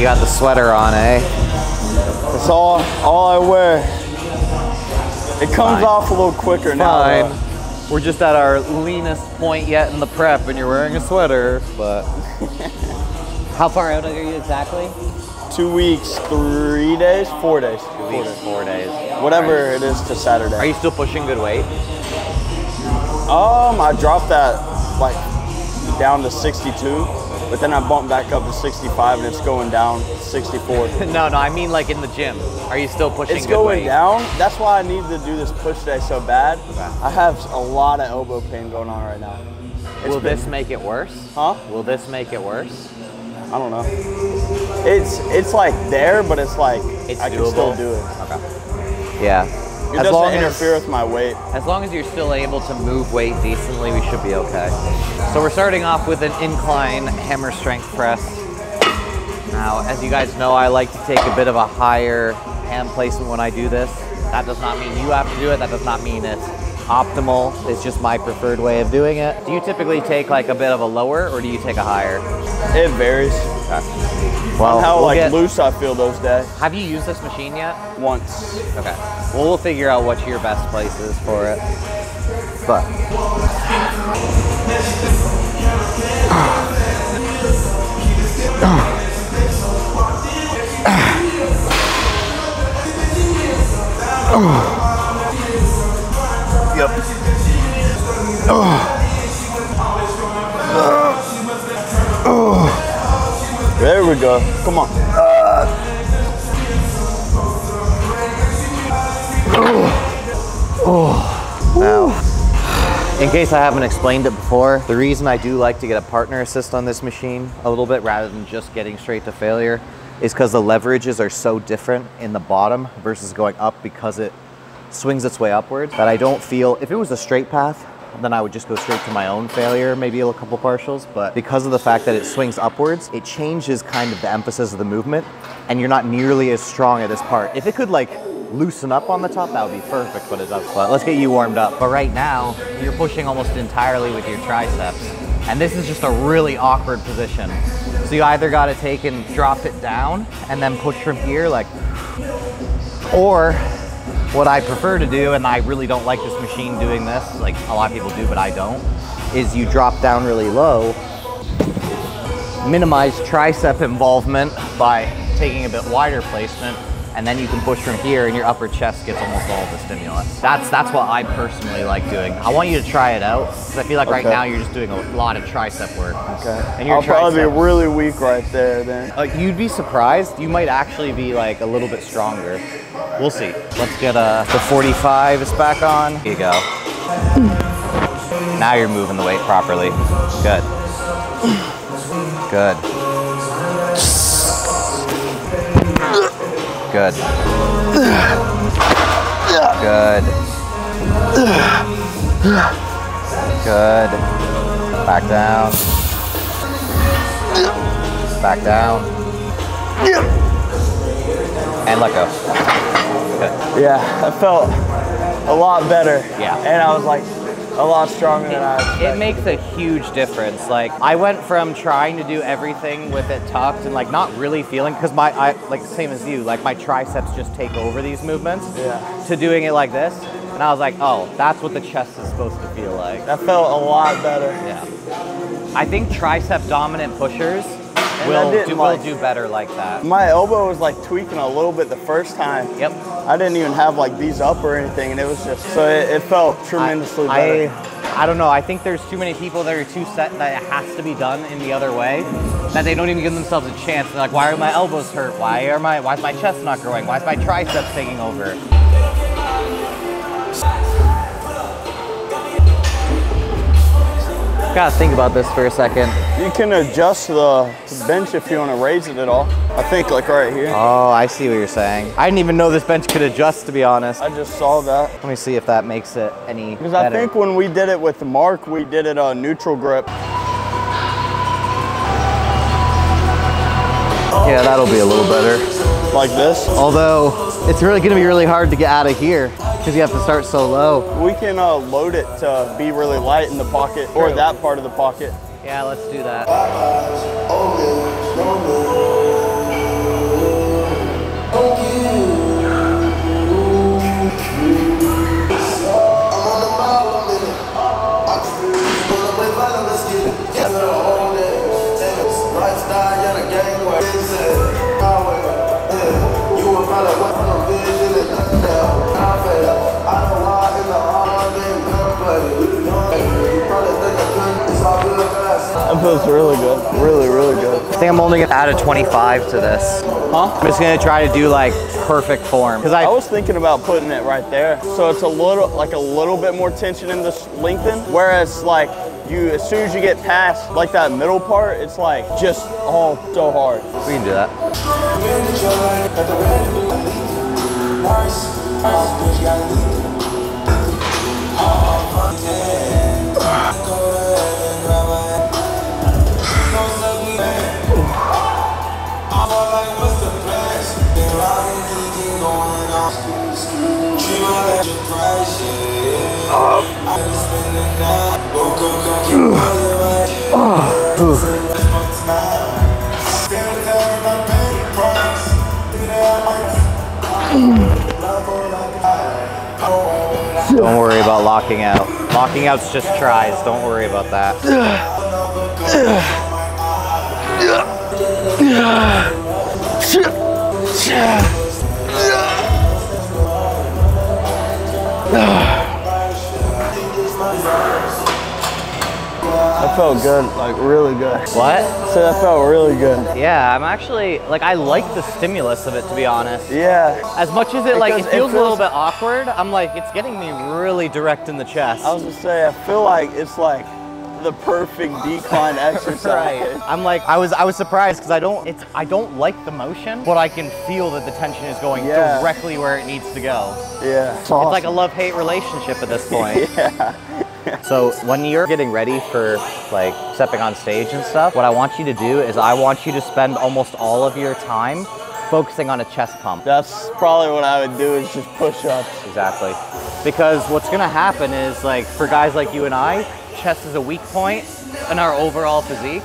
You got the sweater on, eh? That's all, all I wear. It comes Fine. off a little quicker now. Fine. We're just at our leanest point yet in the prep, and you're wearing a sweater. But how far out are you exactly? Two weeks, three days, four days. Two weeks, four days. Whatever it is to Saturday. Are you still pushing good weight? Um, I dropped that like down to 62, but then I bumped back up to 65, and it's going down 64. no, no. I mean like in the gym. Are you still pushing It's going weight? down. That's why I need to do this push day so bad. Okay. I have a lot of elbow pain going on right now. It's Will been- this make it worse? Huh? Will this make it worse? I don't know. It's it's like there, but it's like It's I can still do it. Okay. Yeah. It as doesn't long interfere as, with my weight. as long as you're still able to move weight decently, we should be okay. So we're starting off with an incline hammer strength press. Now, as you guys know, I like to take a bit of a higher hand placement when I do this. That does not mean you have to do it. That does not mean it's optimal. It's just my preferred way of doing it. Do you typically take like a bit of a lower or do you take a higher? It varies. Well, How we'll like get- loose I feel those days. Have you used this machine yet? Once. Okay. Well, we'll figure out what your best place is for it. But. Yep. There we go. Come on. Now, in case I haven't explained it before, the reason I do like to get a partner assist on this machine a little bit rather than just getting straight to failure is because the leverages are so different in the bottom versus going up because it swings its way upwards that I don't feel, if it was a straight path, then I would just go straight to my own failure, maybe a couple partials. But because of the fact that it swings upwards, it changes kind of the emphasis of the movement and you're not nearly as strong at this part. If it could like loosen up on the top, that would be perfect, but it doesn't. But let's get you warmed up. But right now, you're pushing almost entirely with your triceps. And this is just a really awkward position. So you either gotta take and drop it down and then push from here, like, or what I prefer to do, and I really don't like this machine doing this, like a lot of people do, but I don't, is you drop down really low, minimize tricep involvement by taking a bit wider placement, and then you can push from here and your upper chest gets almost all the stimulus. That's that's what I personally like doing. I want you to try it out, because I feel like right now you're just doing a lot of tricep work. Okay. And your I'll probably be really weak right there then. uh, you'd be surprised. You might actually be like a little bit stronger. We'll see. Let's get uh, the 45 is back on. Here you go. Now you're moving the weight properly. Good. Good. Good. Good. Good. Back down. Back down. And let go. Good. Yeah, I felt a lot better. Yeah. And I was like a lot stronger than I expected. It makes a huge difference. Like I went from trying to do everything with it tucked and like not really feeling because my I like same as you like my triceps just take over these movements. Yeah. To doing it like this, and I was like, oh, that's what the chest is supposed to feel like. That felt a lot better. Yeah. I think tricep dominant pushers Didn't do, will do better like that. My elbow was like tweaking a little bit the first time. Yep. I didn't even have like these up or anything, and it was just so it, it felt tremendously I, better. I, I don't know. I think there's too many people that are too set that it has to be done in the other way that they don't even give themselves a chance. They're like, why are my elbows hurt? Why are my why is my chest not growing? Why is my triceps taking over? Gotta think about this for a second. you can adjust the bench if you want to raise it at all. I think like right here. Oh, I see what you're saying. I didn't even know this bench could adjust, to be honest. I just saw that. Let me see if that makes it any Because I think when we did it with Mark, we did it a neutral grip. yeah, that'll be a little better. like this. Although it's really gonna be really hard to get out of here because you have to start so low. We can uh, load it to be really light in the pocket True. or that part of the pocket. Yeah, let's do that. You what. Feels really good. Really, really good. I think I'm only gonna add a 25 to this. Huh? I'm just gonna try to do like perfect form. Cause I, I was thinking about putting it right there. So it's a little, like a little bit more tension in this lengthen. Whereas like you, as soon as you get past like that middle part, it's like just all so hard. we can do that. About locking out. Locking out's just tries. Don't worry about that. Felt good, like really good. What? So that felt really good. Yeah, I'm actually like I like the stimulus of it to be honest. Yeah. As much as it like it Because it feels a little bit awkward, I'm like it's getting me really direct in the chest. I was gonna say, I feel like it's like the perfect decline exercise. Right. I'm like I was I was surprised because I don't it's I don't like the motion, but I can feel that the tension is going Yeah. directly where it needs to go. Yeah. It's like a love-hate relationship at this point. yeah. So when you're getting ready for like stepping on stage and stuff, what I want you to do is I want you to spend almost all of your time focusing on a chest pump. That's probably what I would do is just push ups. Exactly. Because what's gonna happen is like for guys like you and I, chest is a weak point in our overall physique.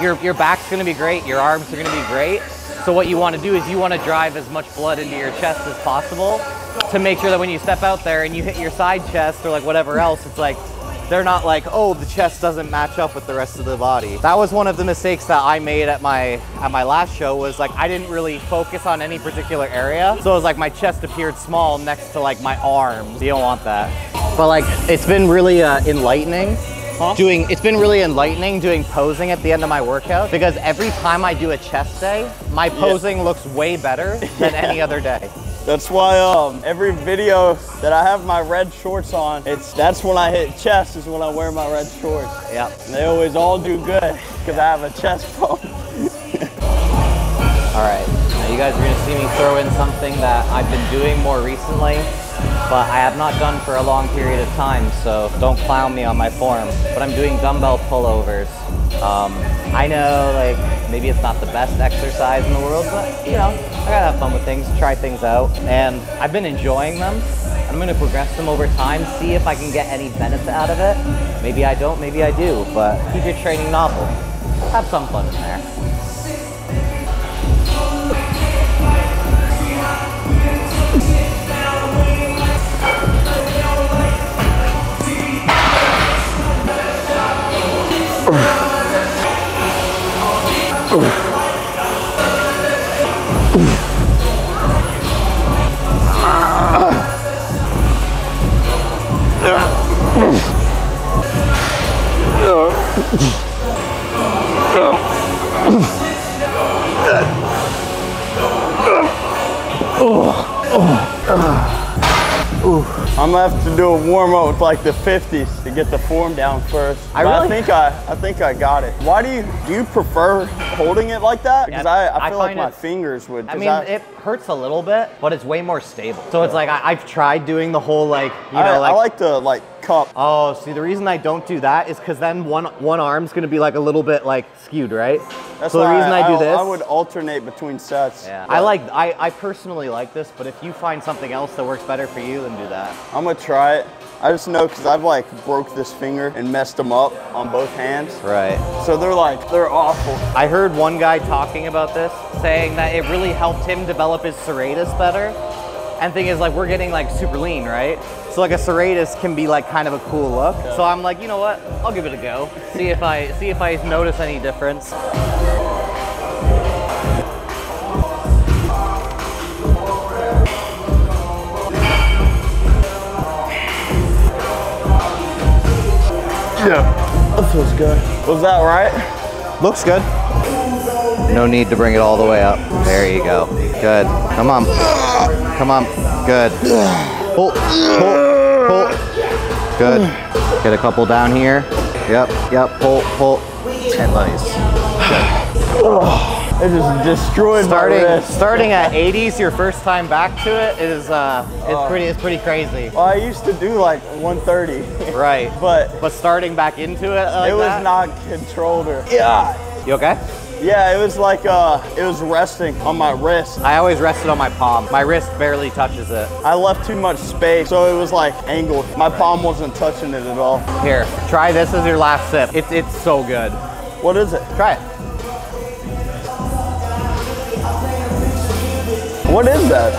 Your your back's gonna be great, your arms are gonna be great. So what you want to do is you want to drive as much blood into your chest as possible to make sure that when you step out there and you hit your side chest or like whatever else, it's like they're not like, oh, the chest doesn't match up with the rest of the body. That was one of the mistakes that I made at my at my last show was like I didn't really focus on any particular area. So it was like my chest appeared small next to like my arms. You don't want that. But like it's been really uh, enlightening Huh? doing it's been really enlightening doing posing at the end of my workout because every time I do a chest day, my posing looks way better than any other day. That's why um, every video that I have my red shorts on, it's that's when I hit chest is when I wear my red shorts. Yeah. And they always all do good because I have a chest pump. All right, now you guys are gonna see me throw in something that I've been doing more recently, but I have not done for a long period of time, so don't clown me on my form. But I'm doing dumbbell pullovers. Um, I know, like, maybe it's not the best exercise in the world, but you know, I gotta have fun with things, try things out, and I've been enjoying them. I'm gonna progress them over time, see if I can get any benefit out of it. Maybe I don't, maybe I do, but keep your training novel. Have some fun in there. Have to do a warm up with like the 50s to get the form down first. I really- I think I, I think I got it. Why do you do you prefer holding it like that? Because Yeah, I, I I feel like find my fingers would. I mean, it hurts a little bit, but it's way more stable. So it's like I, I've tried doing the whole like, you know, I, like, I like the like cup. Oh, see, the reason I don't do that is because then one one arm's gonna be like a little bit like skewed, right? That's so the reason I, do this. I would alternate between sets. yeah, But I like I, I personally like this, but if you find something else that works better for you, then do that. I'm gonna try it. I just know because I've like broke this finger and messed them up on both hands. Right. So they're like they're awful. I heard one guy talking about this, saying that it really helped him develop his serratus better. And thing is, like, we're getting like super lean, right? So like a serratus can be like kind of a cool look. So I'm like, you know what? I'll give it a go. See if I see if I notice any difference. Yeah, that feels good. Was that right? Looks good. No need to bring it all the way up. There you go. Good. Come on. Come on. Good. Pull. Pull. Pull. Good. Get a couple down here. Yep. Yep. Pull. Pull. And nice. It just destroyed Starting my wrist. starting at 80s, your first time back to it is uh, it's pretty it's pretty crazy. Well, I used to do like 130, Right. but But starting back into it like it was that- not controlled or. Yeah. You okay? Yeah, it was like uh, it was resting on my wrist. I always rested on my palm. My wrist barely touches it. I left too much space, so it was like angled. My palm wasn't touching it at all. Here, try this as your last sip. It's it's so good. What is it? Try it. What is that?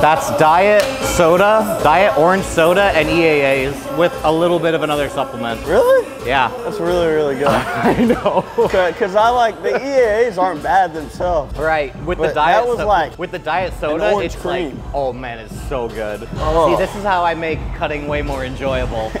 That's diet soda, diet orange soda, and EAAs with a little bit of another supplement. Really? Yeah. That's really, really good. I know. Because I like the EAAs aren't bad themselves. Right, with But the diet that was so- like with the diet soda, it's cream. like, oh man, it's so good. Oh. See, this is how I make cutting way more enjoyable.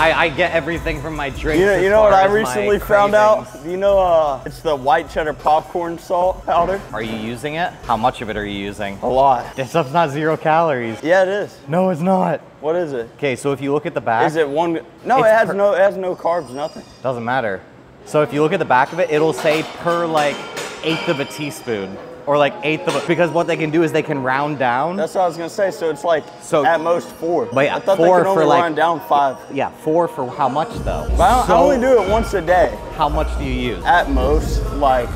I, I get everything from my drinks. You know, you know what I recently found out? cravings. You know uh, it's the white cheddar popcorn salt powder? Are you using it? How much of it are you using? A lot. This stuff's not zero calories. Yeah, it is. No, it's not. What is it? Okay, so if you look at the back, Is it one? No, it has no. It has no carbs. Nothing. doesn't matter. So if you look at the back of it, it'll say per like eighth of a teaspoon or like eighth of a, because what they can do is they can round down. That's what I was gonna say. So it's like So- at most four. But yeah, I thought four they could for only like- run down five. yeah, four for how much though? I, don't- I only do it once a day. How much do you use? At most, like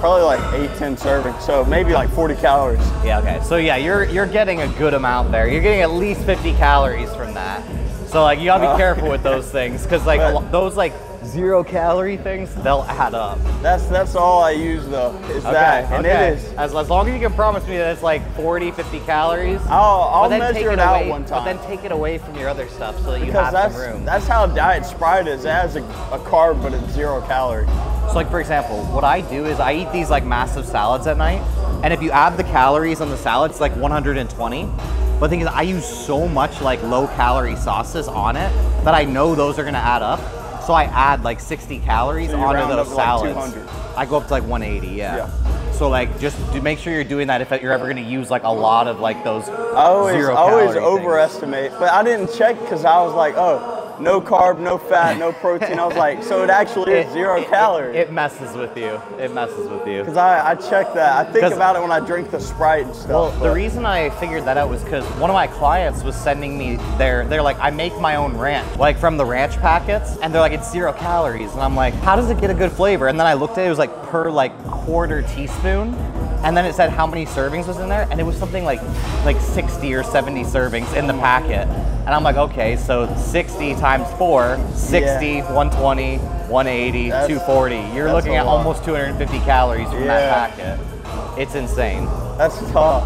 probably like eight, ten servings. So maybe like 40 calories. Yeah, okay. So yeah, you're you're getting a good amount there. You're getting at least 50 calories from that. So like you gotta be Oh. careful with those things because like lo- those like zero calorie things, they'll add up. That's that's all I use though. Is Okay, that and okay. it is. As, as long as you can promise me that it's like 40, 50 calories. I'll I'll then measure take it, it out away, one But then take it away from your other stuff so that you because have that's some room. that's how Diet Sprite is. It has a, a carb, but it's zero calorie. So like for example, what I do is I eat these like massive salads at night, and if you add the calories on the salad, it's like 120. But the thing is, I use so much like low calorie sauces on it that I know those are gonna add up. So I add like 60 calories So onto those to, like, 200. I go up to like 180, yeah. Yeah. So like just do make sure you're doing that if you're ever gonna use like a lot of like those I always zero always calorie things. overestimate, but I didn't check because I was like, oh, no carb, no fat, no protein. I was like, so it actually is zero it- calories. It messes with you. It messes with you. Because I, I check that. I think about it when I drink the Sprite and stuff. Well, the reason I figured that out was because one of my clients was sending me their, they're like, I make my own ranch, like from the ranch packets, and they're like, it's zero calories. And I'm like, how does it get a good flavor? And then I looked at it, it was like per like quarter teaspoon. And then it said how many servings was in there, and it was something like like 60 or 70 servings in the packet. And I'm like, okay, so 60 times four, 60, Yeah. 120, 180, That's- 240. You're looking at lot. almost 250 calories from that packet. It's insane. that's tough.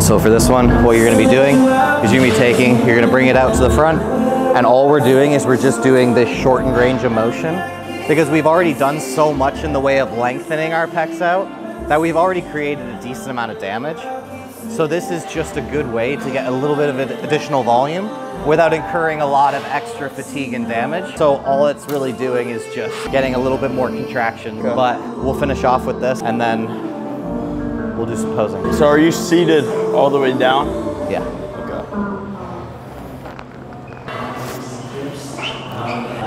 So for this one, what you're gonna be doing is you're gonna be taking, you're gonna bring it out to the front, and all we're doing is we're just doing this shortened range of motion because we've already done so much in the way of lengthening our pecs out that we've already created a decent amount of damage. So this is just a good way to get a little bit of additional volume without incurring a lot of extra fatigue and damage. So all it's really doing is just getting a little bit more contraction. Okay. But we'll finish off with this and then we'll do some posing. So are you seated all the way down? Yeah. Okay.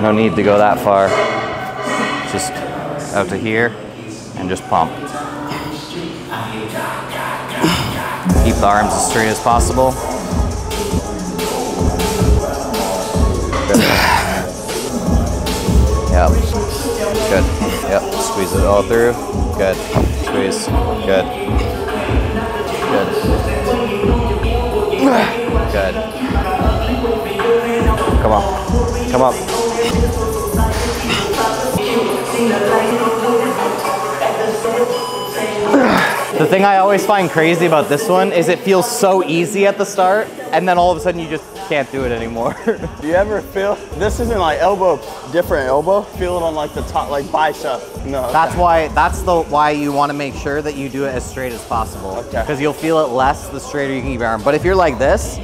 No need to go that far. Just out to here and just pump. Keep the arms as straight as possible. Yep. Good. Yep. Squeeze it all through. Good. Squeeze. Good. Good. Good. Come on. Come up. The thing I always find crazy about this one is it feels so easy at the start, and then all of a sudden you just can't do it anymore. Do you ever feel this isn't like elbow, different elbow? Feel it on like the top, like bicep. No. that's why. That's the why you want to make sure that you do it as straight as possible. Okay. Because you'll feel it less the straighter you can keep your arm. But if you're like this,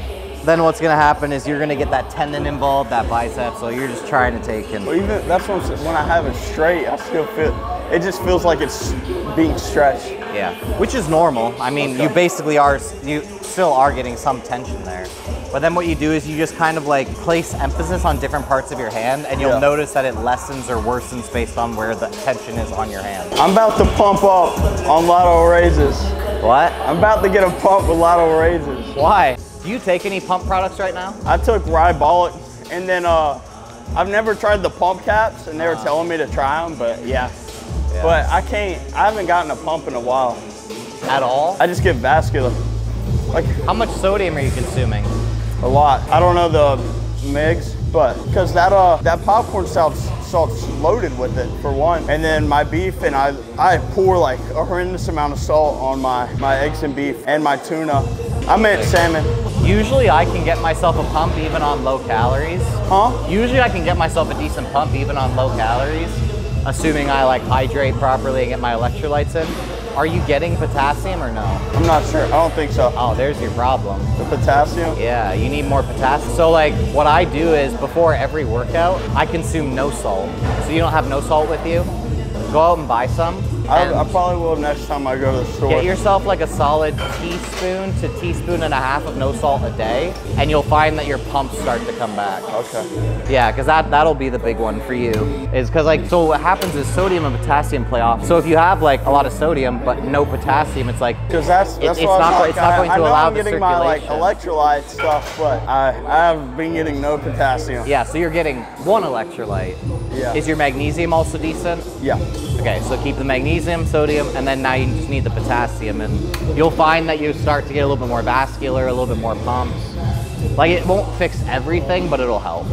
then what's gonna happen is you're gonna get that tendon involved, that bicep. So you're just trying to take and But even that's what I'm. When I have it straight, I still feel. It just feels like it's being stretched. yeah, which is normal. I mean, you basically are you still are getting some tension there. But then what you do is you just kind of like place emphasis on different parts of your hand, and you'll Yeah. notice that it lessens or worsens based on where the tension is on your hand. I'm about to pump up on lateral raises. What? I'm about to get a pump with lateral raises. Why? Do you take any pump products right now? I took Ribolic, and then uh, I've never tried the pump caps, and they were telling me to try them, but yeah. Yeah. But I can't. I haven't gotten a pump in a while. At all? I just get vascular, like How much sodium are you consuming? a lot. I don't know the migs, but because that uh that popcorn salt's salt's loaded with it for one, and then my beef and I I pour like a horrendous amount of salt on my my eggs and beef and my tuna. I meant salmon, Usually I can get myself a pump even on low calories. huh? Usually I can get myself a decent pump even on low calories, assuming I like hydrate properly and get my electrolytes in. Are you getting potassium or no? I'm not sure. I don't think so. Oh, there's your problem. The potassium. Yeah, you need more potassium. So like what I do is before every workout, I consume NoSalt. So you don't have NoSalt with you? Go out and buy some. I, I probably will next time I go to the store. Get yourself like a solid teaspoon to teaspoon and a half of NoSalt a day, and you'll find that your pumps start to come back. okay. Yeah, because that that'll be the big one for you. Is because like so what happens is sodium and potassium play off. So if you have like a lot of sodium but no potassium, it's like Because that's It- that's it's not like, it's not going I to know allow I'm the getting my like electrolyte stuff, but I I have been getting no potassium. yeah. So you're getting one electrolyte. Yeah. Is your magnesium also decent? Yeah. Okay, so keep the magnesium, sodium, and then now you just need the potassium, and you'll find that you start to get a little bit more vascular, a little bit more pumps. Like it won't fix everything, but it'll help.